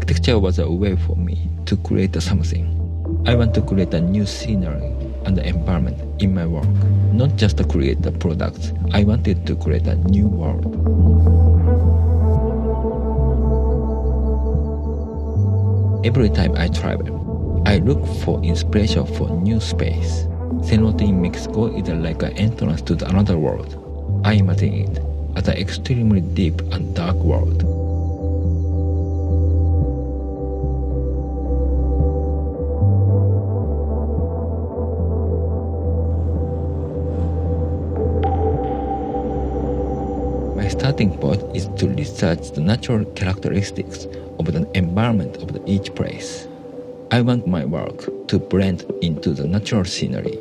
nature was a way for me to create something. I want to create a new scenery and environment in my work, not just to create the products. I wanted to create a new world. Every time I travel, I look for inspiration for new space. Cenote in Mexico is like an entrance to another world. I imagine it as an extremely deep and dark world. My starting point is to research the natural characteristics of the environment of each place. I want my work to blend into the natural scenery.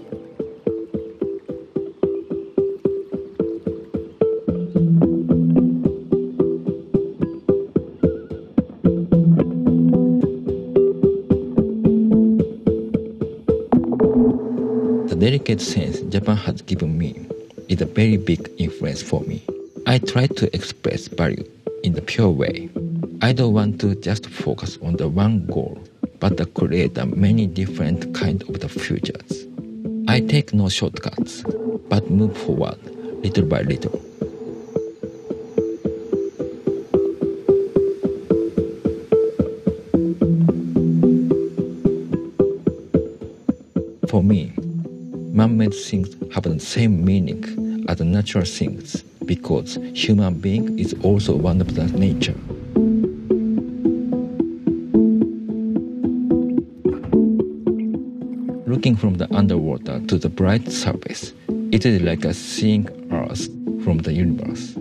The delicate sense Japan has given me is a very big influence for me. I try to express value in the pure way. I don't want to just focus on the one goal, but create many different kind of the futures. I take no shortcuts, but move forward little by little. For me, man-made things have the same meaning as natural things because human being is also one of the nature. Looking from the underwater to the bright surface, it is like a seeing Earth from the universe.